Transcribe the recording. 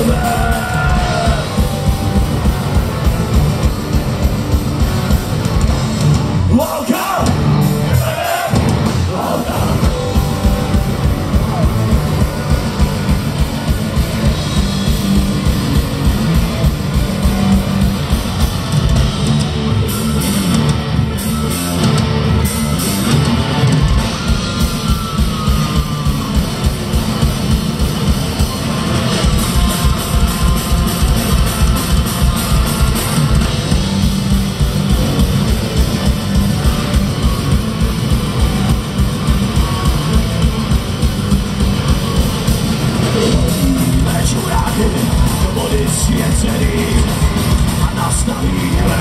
over. Sejdziu nie spacę